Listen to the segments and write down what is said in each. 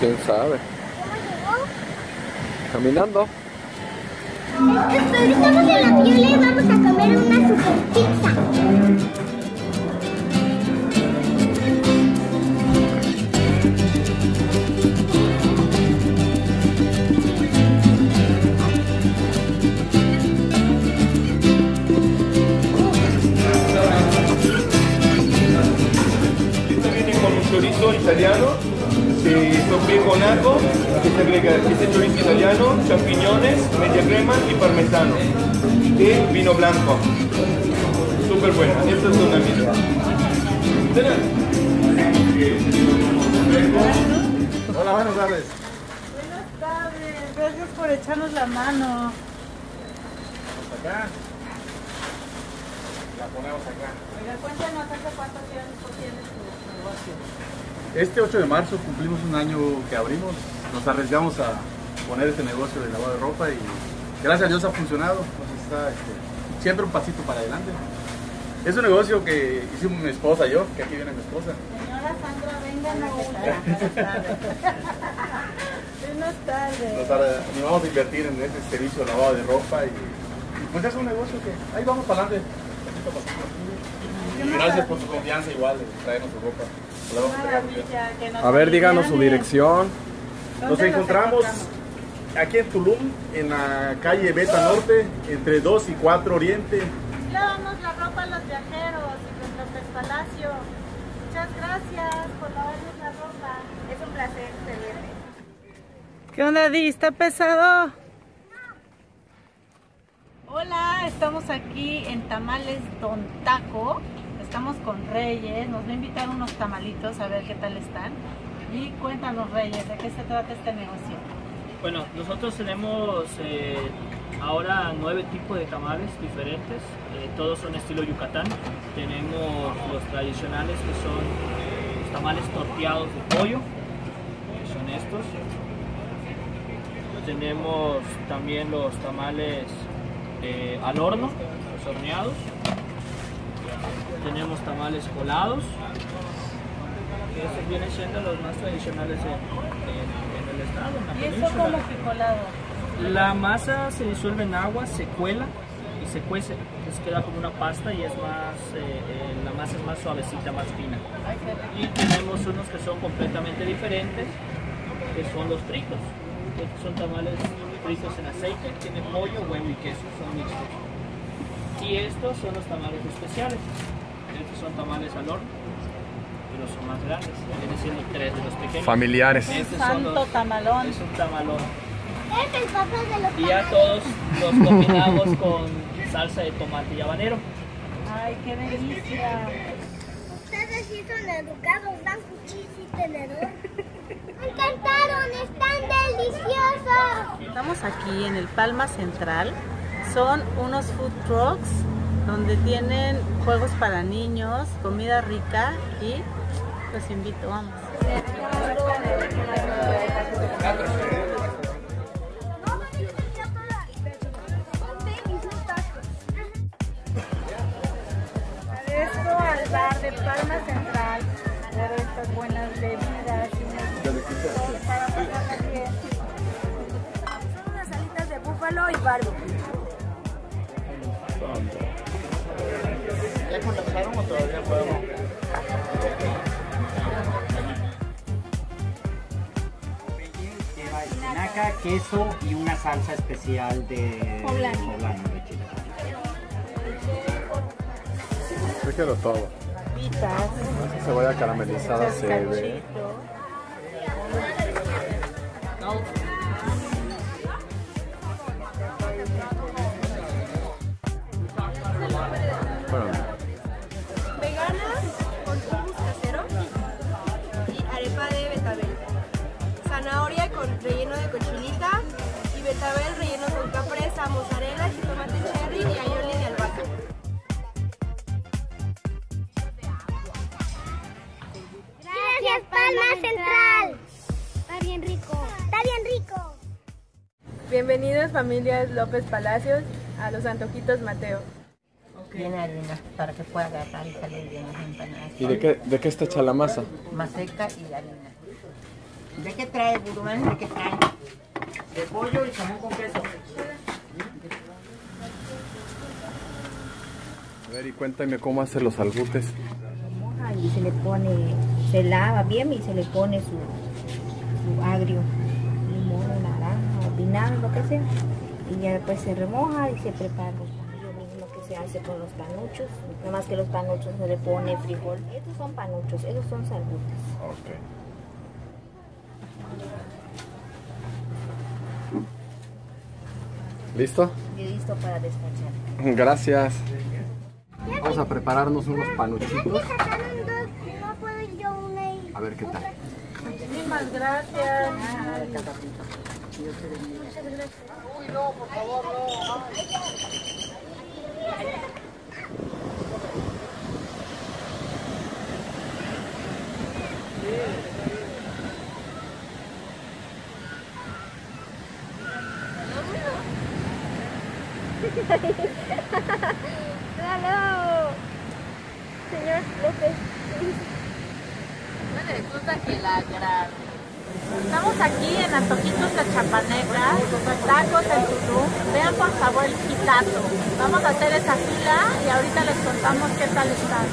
¿Quién sabe? Caminando. Estamos en la piola y vamos a comer una super pizza. Chorizo italiano, agrega ese chorizo italiano, champiñones, media crema y parmesano. Y vino blanco. Súper buena, esta es una mía. Hola, buenas tardes. Buenas tardes, gracias por echarnos la mano. Acá. La ponemos acá. Oiga, cuéntanos hace cuánto tiempo tienes tu negocio. Este 8 de marzo cumplimos un año que abrimos, nos arriesgamos a poner este negocio de lavado de ropa y gracias a Dios ha funcionado, nos está este, siempre un pasito para adelante. Es un negocio que hicimos mi esposa y yo, que aquí viene mi esposa. Señora Sandra, vengan a Buenas tardes. Buenas tardes. Nos animamos a invertir en este servicio de lavado de ropa y, y pues es un negocio que ahí vamos para adelante. pasito a pasito. Y gracias por su confianza igual de traernos su ropa. Vamos a ver, díganos su dirección. ¿Dónde Nos encontramos aquí en Tulum, en la calle Beta Norte, entre 2 y 4 Oriente. Lavamos la ropa a los viajeros y con López Palacio. Muchas gracias por lavarnos la ropa. Es un placer servirle. ¿Qué onda, Di? ¿Está pesado? Hola, estamos aquí en Tamales Don Taco. Estamos con Reyes. Nos va a invitar unos tamalitos a ver qué tal están. Y cuéntanos, Reyes, ¿de qué se trata este negocio? Bueno, nosotros tenemos eh, ahora nueve tipos de tamales diferentes, eh, todos son estilo Yucatán. Tenemos los tradicionales que son los tamales torteados de pollo, que son estos. Tenemos también los tamales eh, al horno, los horneados. Tenemos tamales colados, que estos vienen siendo los más tradicionales en, en- en el estado, en la ¿Y eso península. como que colado? La masa se disuelve en agua, se cuela y se cuece. Entonces queda como una pasta y es más, eh, eh, la masa es más suavecita, más fina. Y tenemos unos que son completamente diferentes, que son los fritos. Estos son tamales fritos en aceite, tiene pollo, huevo y queso, son mixtos. Y estos son los tamales especiales. Estos son tamales al horno, pero son más grandes. Vienen siendo tres de los pequeños. Familiares. Son Santo los- tamalón. Es un tamalón. Es el papá de los Y ya todos los combinamos con salsa de tomate y habanero. Ay, qué delicia. Ustedes sí son educados, dan cuchillo y tenedor. Me encantaron, están deliciosos. Estamos aquí en el Palma Central. Son unos food trucks donde tienen juegos para niños, comida rica y los invito, vamos. Esto al bar de Palma Central por estas buenas bebidas y unas alitas de búfalo y barbecue. ¿Ya colapsaron o todavía podemos? Espinaca, queso y una salsa especial de Poblano. de chile. Déjelo todo. Pitas, Esa cebolla caramelizada se ve. Con relleno de cochinita y betabel relleno con capresa, mozzarella, tomate cherry y aioli de albahaca. Gracias, Palma Central. Está bien rico. Está bien rico. Bienvenidos familias López Palacios a los antojitos Mateo. Tiene harina para que pueda agarrar y salir bien las empanadas. ¿y de qué, de qué está hecha la masa? Más seca y harina. ¿De qué trae, Budumán? ¿De qué trae? De pollo y jamón con queso. A ver, y cuéntame cómo hace los albutes. moja y se le pone, se lava bien y se le pone su, su agrio, limón, naranja, vinagre, lo que sea. Y ya después se remoja y se prepara los panuchos, lo mismo que se hace con los panuchos, nada más que los panuchos se le pone frijol. Estos son panuchos, esos son salbutes. Ok. ¿Listo? Y listo para despachar. Gracias. Vamos a prepararnos unos panuchitos. No. A ver qué tal. Muchísimas gracias. ¡Hola! Señor López. Me resulta que la gran. Estamos aquí en Antojitos de Chapanegra, tacos en Tutú. Vean por favor el quitazo. Vamos a hacer esa fila y ahorita les contamos qué tal está.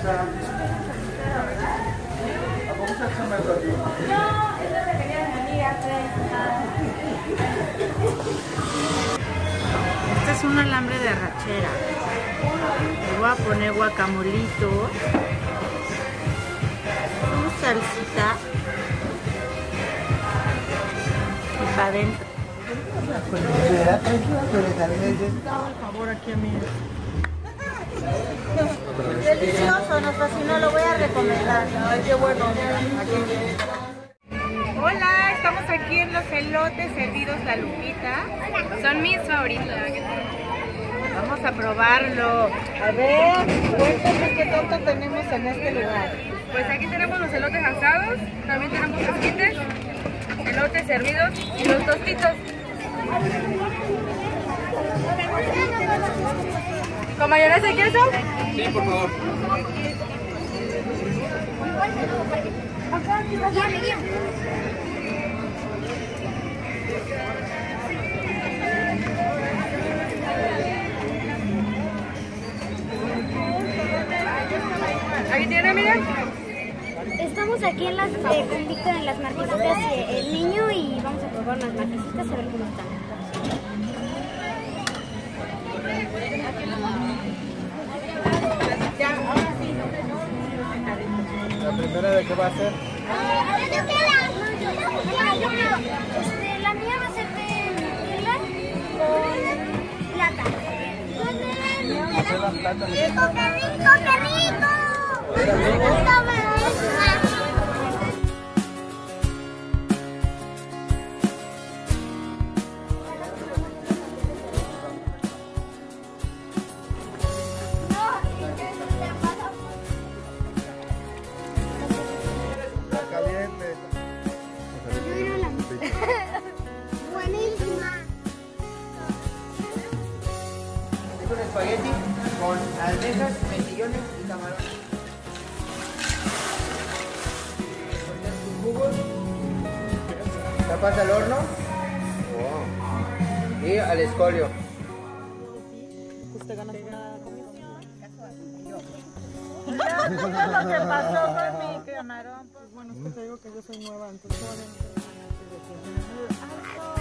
Este es un alambre de arrachera. Le voy a poner guacamolito. Una salsita. Y para adentro. Por favor, aquí a mí. Delicioso, nos fascinó, lo voy a recomendar. Ay, qué bueno. Hola, estamos aquí en los elotes servidos La Lupita. Son mis favoritos. Vamos a probarlo. A ver, cuéntame qué tonto tenemos en este lugar. Pues aquí tenemos los elotes asados, también tenemos esquites, elotes servidos y los tostitos. Mayonesa y queso? Sí, por favor. Aquí tiene, miren. Estamos aquí en las, eh, en las marquesitas y el niño y vamos a probar unas marquesitas a ver cómo están. Primera de qué va a ser? Este, la mía va a ser de plata. ¡Qué rico, qué rico! Con almejas, mejillones y camarones. Pones tus jugos, tapas al horno y al escolio. Ya, dime lo que pasó con mi camarón. Bueno, es que te digo que yo soy nueva, entonces obviamente me van a decir de que, "Ah,